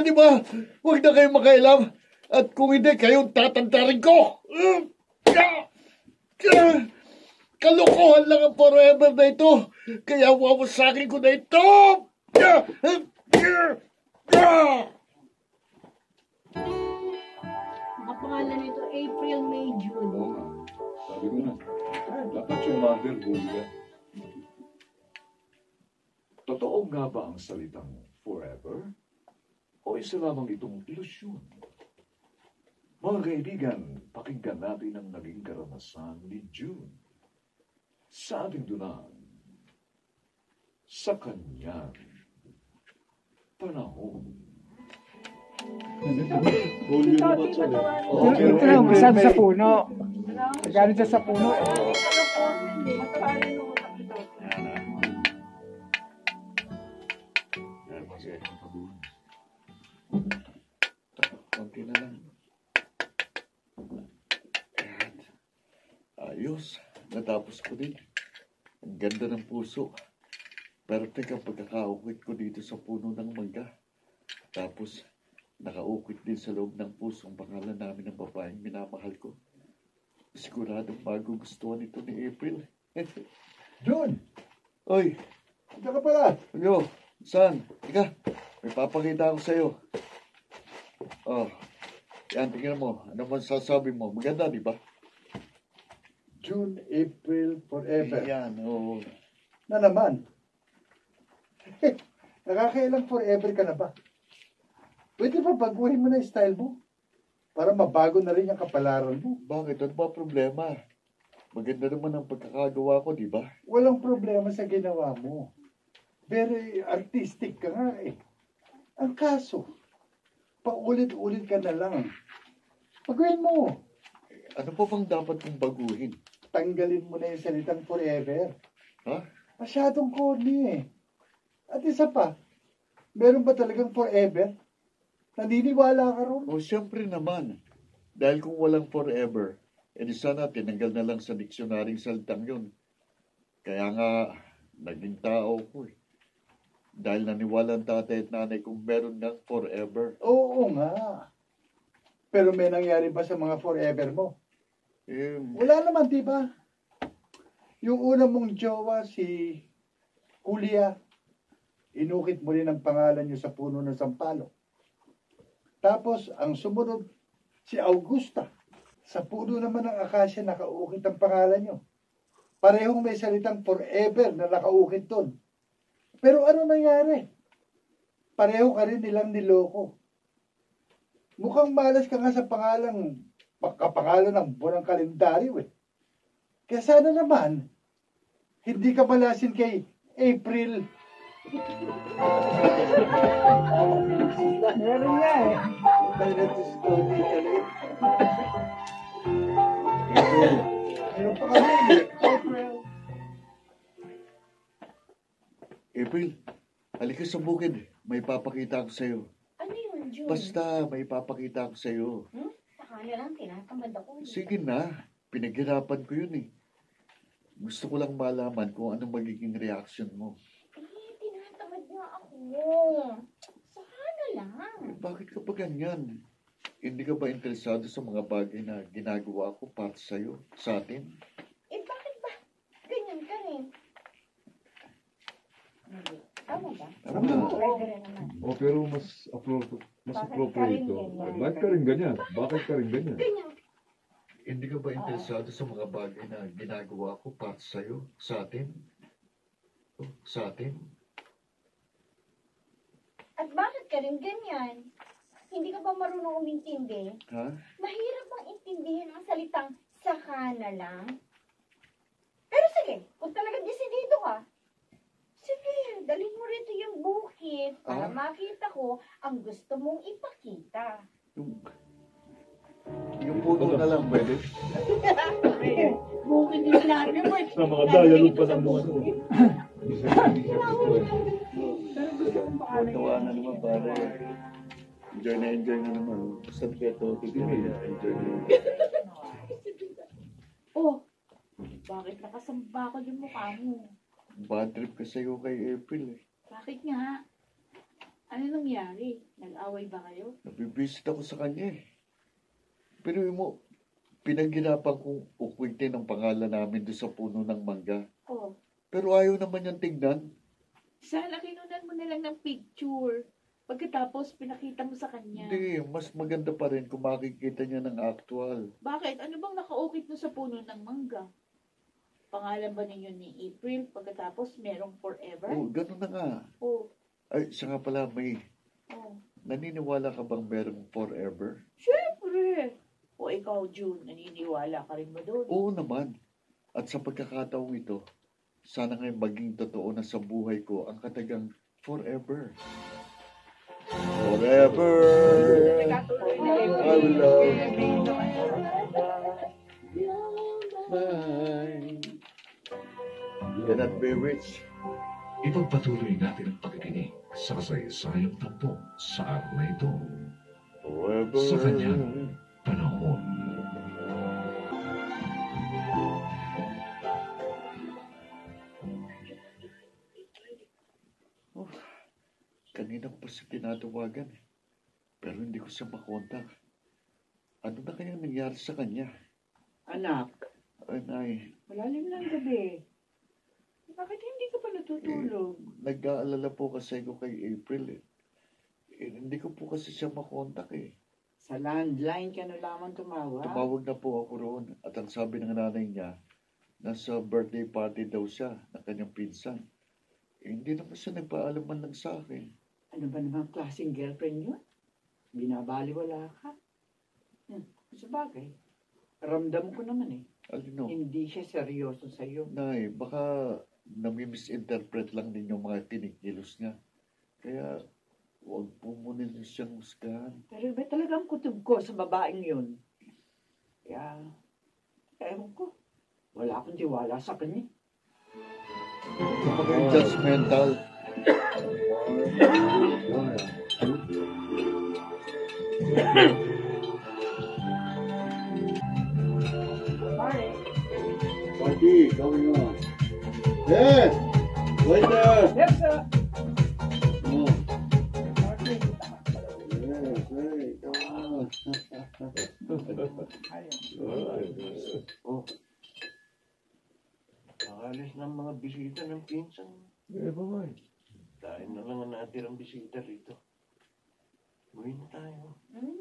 Pwede ba? Huwag na kayong makailam. At kung hindi, kayong tatantarin ko. Kalokohan lang ang forever na ito. Kaya wawasakin ko na ito. Nakapangalan nito April, May, June. Oo nga. Sabi ko na. Dapat yung mother Julia. Totoo nga ba ang salitang forever? O isa lamang itong ilusyon? Mga kaibigan, pakinggan natin ang naging karanasan ni June sa ating dunang sa kanyang panahon. Huli na ba? Oh, Ito lang, April, sabi sa puno. Siya sa puno. eh. Yan, Natapos ko din. Ang ganda ng puso. Pero teka, pagkakaukit ko dito sa puno ng mangga. Tapos, nakaukit din sa loob ng puso ang pangalan namin ng babaeng minamahal ko. Siguradong magugustuhan ito ni April. June, Oy, ito ka pala. Ano? Saan? Ika, may papakita ako sa'yo. Oh, yan, tingnan mo. Ano man sasabi mo? Maganda, di ba? June, April, forever. Yan, oo. Na naman. Nakakailang forever ka na ba? Pwede ba baguhin mo na yung style mo? Para mabago na rin yung kapalaran mo. Bakit? Ano ba problema? Maganda naman ang pagkakagawa ko, di ba? Walang problema sa ginawa mo. Very artistic ka nga eh. Ang kaso, paulit-ulit ka na lang. Baguhin mo. Ano pa bang dapat kong baguhin? Tanggalin mo na yung salitang forever. Ha? Masyadong corny eh. At isa pa, meron ba talagang forever? Naniniwala ka ron? O, siyempre naman. Dahil kung walang forever, edi sana tinanggal na lang sa diksionaring salitang yun. Kaya nga, naging tao ko eh. Dahil naniwala ang tatay at nanay kung meron ng forever. Oo nga. Pero may nangyari ba sa mga forever mo? Eh, Wala naman, di ba? Yung una mong jowa, si Julia, inukit mo rin ang pangalan niyo sa puno ng sampalo. Tapos, ang sumunod, si Augusta. Sa puno naman ng akasya, nakaukit ang pangalan niyo. Parehong may salitang forever na nakaukit doon. Pero ano nangyari? Pareho ka rin nilang niloko. Mukhang malas ka nga sa pangalang pagkapangalan ng buwan ng kalendaryo eh. Kaya sana naman, hindi ka malasin kay April. Meron nga eh. Meron pa kami eh. April. April, halika sa bukid. May papakita ako sa'yo. Ano yun, June? Basta, may papakita ako sa'yo. Hmm? Sakala lang, tinatamad ako. Sige na, pinaghirapan ko yun eh. Gusto ko lang malaman kung anong magiging reaction mo. Eh, tinatamad nga ako. Sakala lang. Eh, bakit ka pa ganyan? Hindi ka ba interesado sa mga bagay na ginagawa ko para sa'yo, sa atin? Eh, bakit ba? Ganyan ka rin. Hindi. Tama ba? Tama. Naman. Oh, pero mas appropriate, mas Bakit appropriate ito. Bakit ka rin ganyan? Bakit ka rin ganyan? Ganyan. Hindi ka ba interesado sa mga bagay na ginagawa ko para sa'yo, sa atin? Sa atin? At bakit ka rin ganyan? Hindi ka ba marunong umintindi? Ha? Mahirap bang intindihin ang salitang saka na lang? Pero sige, kung talagang desidido ka, sige, dalhin mo rito yung bukid para Ah? makita ko ang gusto mong ipakita. Yung, yung puno na lang, pwede? Bukid yung sinabi mo. eh. Sa mga dialogue pa ng mga Tawa na naman, pare. Enjoy na enjoy na naman. Basta kaya to, tignan na enjoy na enjoy. Oh, bakit nakasamba ko yung mukha mo? Bad trip ka sa'yo kay April eh. Bakit nga? Ano nangyari? Nag-away ba kayo? Nabibisit ako sa kanya eh. Pero yun mo, pinaghirapan kong ukwitin ang pangalan namin doon sa puno ng mangga. Oh, Pero ayaw naman niyang tignan. sana kinunan mo na lang ng picture. Pagkatapos, pinakita mo sa kanya. Hindi, mas maganda pa rin kung makikita niya ng actual. Bakit? Ano bang nakaukit mo sa puno ng mangga? Pangalan ba ninyo ni April? Pagkatapos, merong forever? Oh, ganun na nga. Oh, Ay, siya nga pala, may oh. naniniwala ka bang merong forever? Siyempre. O ikaw, June, naniniwala ka rin ba doon? Oo naman. At sa pagkakataong ito, sana ngayon maging totoo na sa buhay ko ang katagang forever. Forever! I will love Bye. Cannot be rich. Ipagpatuloy natin ang pakikinig sa kasaysayang tampok sa araw na ito. Sa kanyang panahon. Kanina ko pa siya tinatawagan eh. Pero hindi ko siya makontak. Ano na kaya nangyari sa kanya? Anak, Ay, nay, malalim ng gabi. Bakit hindi ka natutulog? nag-aalala po kasi ako kay April eh. Eh, Hindi ko po kasi siya makontak eh. Sa landline ka na lamang tumawag. Tumawag na po ako roon at ang sabi ng nanay niya, nasa birthday party daw siya ng kanyang pinsan. Eh, hindi naman siya nagpaalam man lang sa akin. Ano ba naman klaseng girlfriend yun? Binabaliwala ka? Hmm, sa bagay. Ramdam ko naman eh. Alino, Hindi siya seryoso sa'yo. nay, baka nami-misinterpret lang ninyo mga kinikilos niya. Kaya, huwag po muna niyo siyang husgahan. Pero ba talagang kutob ko sa babaeng yun? Kaya, ewan ko. Wala akong tiwala sa kanya. Kumbaga judgmental. Party going on. Yes! Waiter! Yes, sir. Oh. Yes, hey, come on. Nakalis ng mga bisita ng pinsan. Eh, bye Dahil na lang ang natirang bisita rito. Uwi na tayo. Hmm?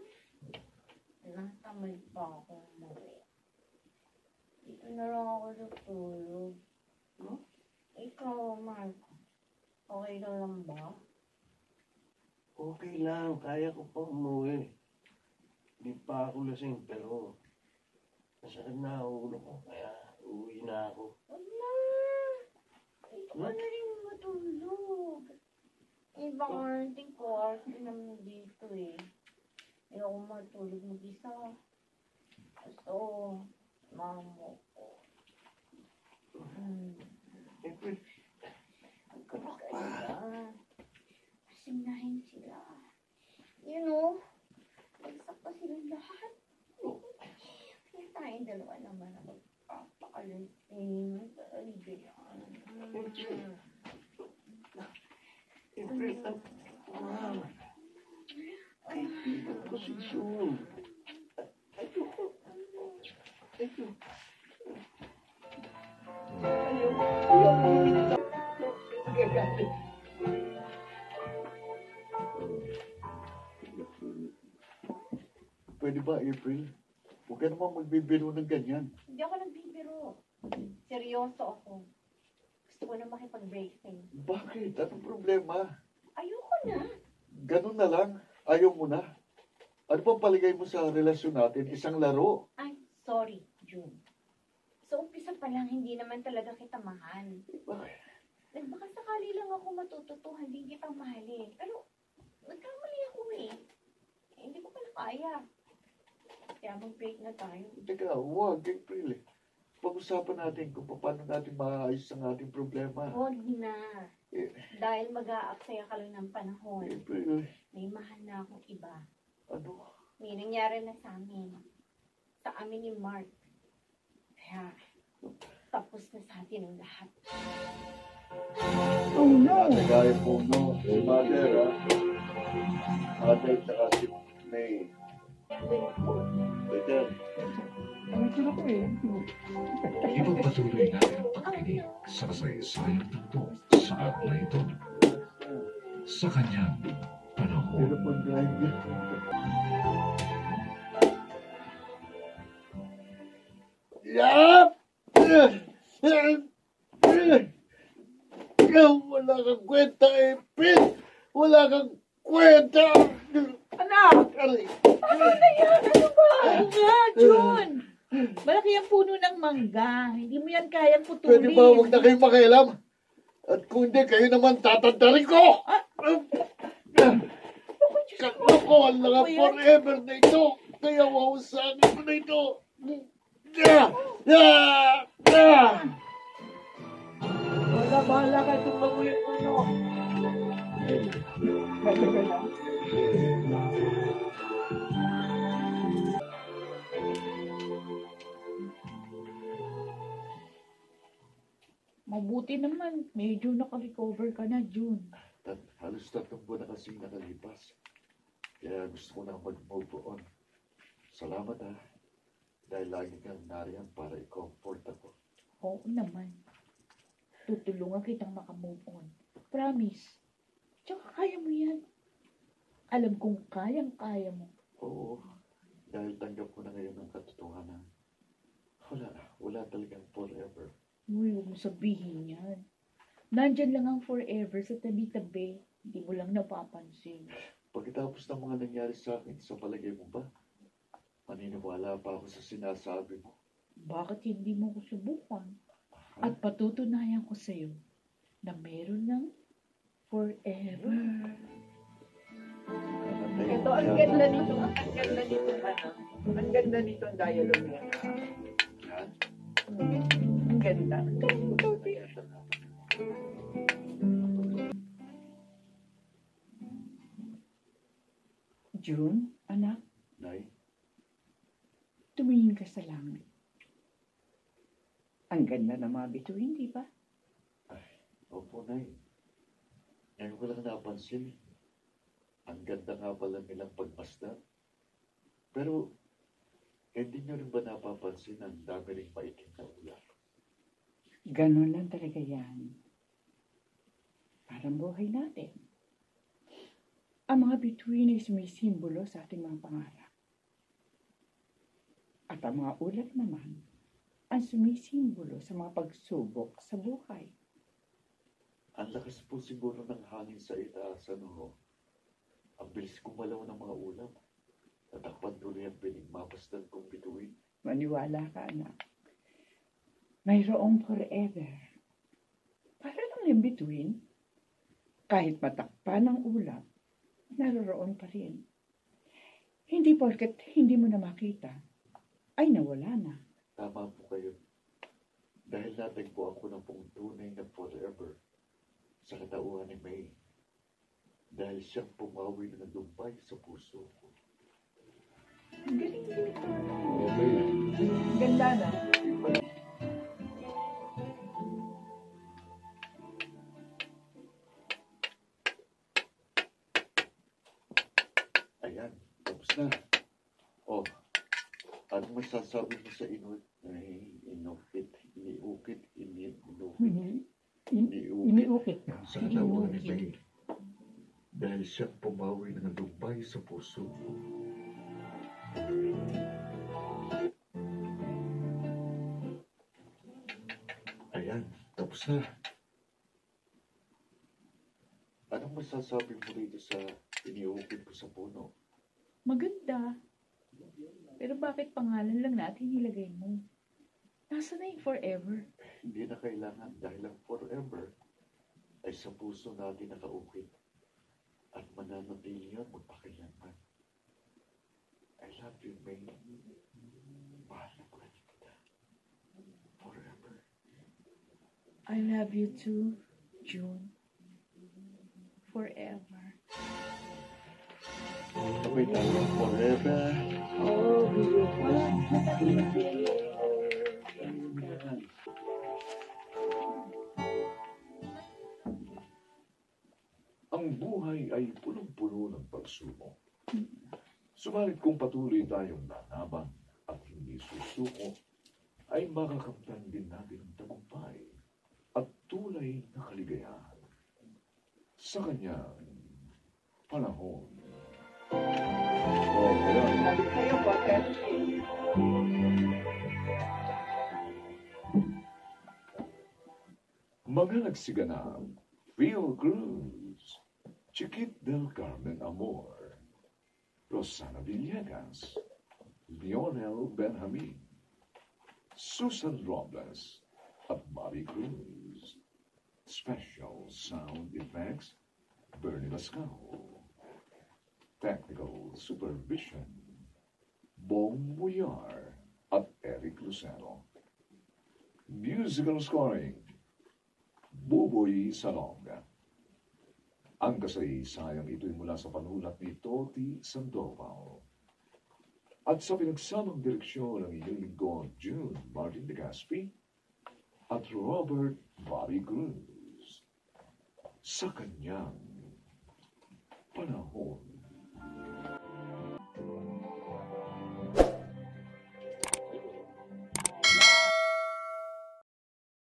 Natamad pa ako umuwi. Dito na lang ako natulog. Hmm? Ikaw, Mark. Okay ka lang ba? Okay lang, kaya ko pa umuwi. Hindi pa ako lasing, pero masakit na ulo ko, kaya uwi na ako. Wag na! Dito ka na rin matulog. Eh, baka aunting ko, arte naman dito eh. Ayoko matulog mag-isa. Gusto, mamo ko. Hmm. April, Kaya, pasimnahin sila. You know, bagsak pa silang lahat. Kaya tayong dalawa naman ako. Papakalanting. Aligayan. April, Pwede ba, April? Huwag ka naman magbibiro ng ganyan. Hindi ako nagbibiro. Seryoso ako. Gusto ko na makipag-breaking. Bakit? Anong problema? Ayoko na. Ganun na lang. Ayaw mo na. Ano bang paligay mo sa relasyon natin? Isang laro. I'm sorry, June. Sa umpisa pa lang, hindi naman talaga kita mahal. Bakit? Nagbaka sakali lang ako matututo, hindi kita mahalin. Pero, nagkamali ako eh. eh hindi ko pala kaya. Kaya mag-break na tayo. Teka, huwag, April. eh. Pag-usapan natin kung paano natin maayos ang ating problema. Huwag na. Eh. Dahil mag-aaksaya ka lang ng panahon. April, May mahal na akong iba. ano? May nangyari na sa amin. Sa amin ni Mark. Kaya, tapos na sa atin ang lahat. Oh no! Nagaya po, no? Mother, ah. Ate, tsaka si May. Waiter. Ano sila ko eh? Ipagpatuloy natin ang pagkikinig sa kasaysayan ng mundo sa at na ito. Sa kanyang panahon. Beautiful drive niya. Yap! Wala kang kwenta, April! Wala kang kwenta! Anak! Aray! Ano yan? Ano ba? Ano nga, John? Malaki ang puno ng mangga. Hindi mo yan kayang putulin. Pwede ba huwag na kayong makialam? At kung hindi, kayo naman tatantarin ko! Kalokohan lang ang forever na ito! Kaya wawasanin ko na ito! Ah! Ah! Ah! Wala, bahala ka itong magulit mo, no? Matagal na. Mabuti naman. Medyo nakarecover ka na, June. Tat, halos tatlong buwan na kasing nakalipas. Kaya gusto ko na mag-move on. Salamat ha. Dahil lagi kang nariyan para i-comfort ako. Oo naman. Tutulungan kitang makamove on. Promise. Tsaka kaya mo yan. Alam kong kayang-kaya mo. Oo. Dahil tanggap ko na ngayon ang katotohanan. Wala, wala talagang forever. Uy, huwag mo sabihin yan. Nandyan lang ang forever sa tabi-tabi. Hindi mo lang napapansin. Pagkatapos ng mga nangyari sa akin, sa palagay mo ba? Maniniwala pa ako sa sinasabi mo. Bakit hindi mo ko subukan? At patutunayan ko sa'yo na meron ng forever. Ito, ang ganda nito. Ang ganda nito, ano? Ang ganda nito ang dialogue niya. Yan. Ang ganda. June, anak, Nay, tumingin ka sa langit. Ang ganda ng mga bituin, di ba? opo Nay. Ngayon ko lang napansin. Ang ganda nga pala nilang pagmasdan. Pero, hindi nyo rin ba napapansin ang dami rin maitim na ulan? Ganon lang talaga yan. Parang buhay natin. Ang mga bituin ay sumisimbolo sa ating mga pangarap. At ang mga ulat naman ang sumisimbolo sa mga pagsubok sa buhay. Ang lakas po siguro ng hangin sa itaas, ano ho? Ang bilis kumalaw ng mga ulam. Natakpan tuloy ang pinigmapasdan kong bituin. Maniwala ka, anak. Mayroong forever. Para lang yung bituin. Kahit matakpan ng ulap, naroroon pa rin. Hindi porket hindi mo na makita, ay nawala na. Tama po kayo. Dahil natagpo ako ng pong tunay na forever sa katauhan ni May. Dahil siyang pumawi na nadumpay sa puso ko. Ganda na. Ayan, tapos na. Oh, ano masasabi mo sa inut? Ay, inukit, iniukit, iniukit. Iniukit. Sa katauhan ni May. Dahil siyang pumawi na nadumpay sa puso ko. Ayan, tapos na. Anong masasabi mo dito sa iniukit ko sa puno? Maganda. Pero bakit pangalan lang natin nilagay mo? Nasa na yung forever? Hindi na kailangan dahil ang forever ay sa puso natin nakaukit at mananatili yan magpakailanman. I love you, May. Mahal na mahal kita. Forever. I love you too, June. Forever. Tayo forever. Ang buhay ay punong-puno ng pagsubok. Subalit kung patuloy tayong lalaban at hindi susuko, ay makakamtan din natin ang tagumpay at tunay na kaligayahan. Sa kanyang panahon. Mga nagsiganap, Phil Cruz, Chiquit del Carmen Amor, Rosana Villegas, Lionel Benjamin, Susan Robles, at Bobby Cruz. Special sound effects, Bernie Lascao. Technical supervision, Bong Muyar at Eric Lucero. Musical scoring, Buboy Salonga. Ang kasaysayang ito'y mula sa panulat ni Toti Sandoval. At sa pinagsamang direksyon ng inyong lingkod, June Martin de Gaspi at Robert Bobby Cruz. Sa kanyang panahon.